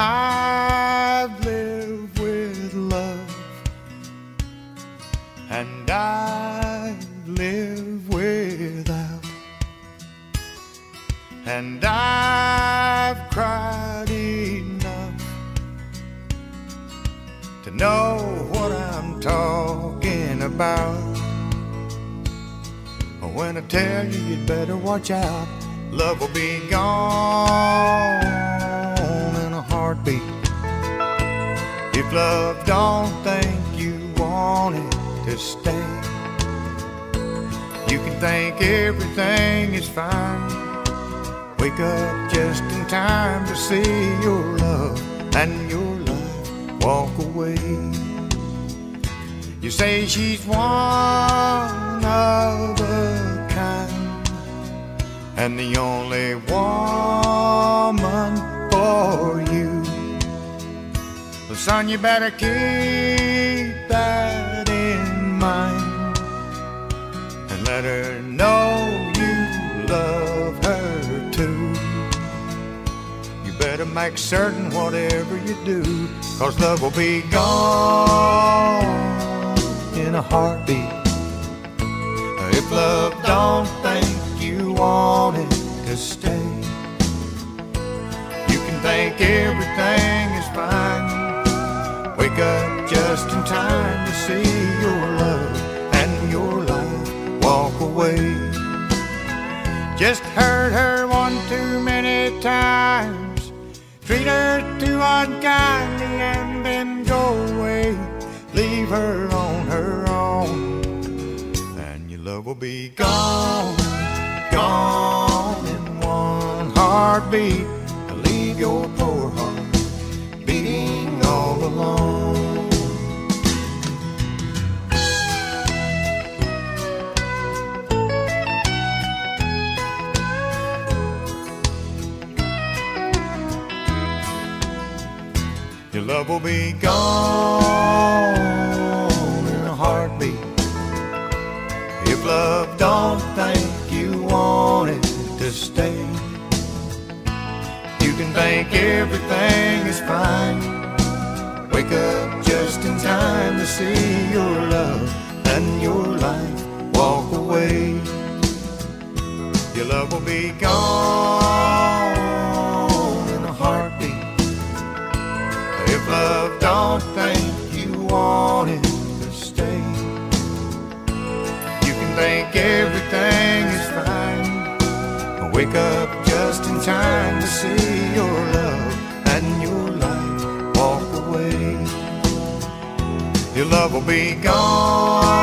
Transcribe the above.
I've lived with love, and I've lived without, and I've cried enough to know what I'm talking about. But when I tell you you'd better watch out, love will be gone If love don't think you want it to stay, you can think everything is fine. Wake up just in time to see your love and your life walk away. You say she's one of a kind and the only woman for you. Son, you better keep that in mind and let her know you love her too. You better make certain whatever you do, cause love will be gone in a heartbeat. If love don't think you want it to stay, you can think everything is fine. Wake up just in time to see your love and your life walk away. Just hurt her one too many times, treat her too unkindly, and then go away. Leave her on her own, and your love will be gone, gone in one heartbeat. Leave your love will be gone in a heartbeat. If love don't think you want it to stay, you can think everything is fine. Wake up just in time to see your love and your life walk away. Your love will be gone love don't think you want it to stay, you can think everything is fine. Wake up just in time to see your love and your life walk away. Your love will be gone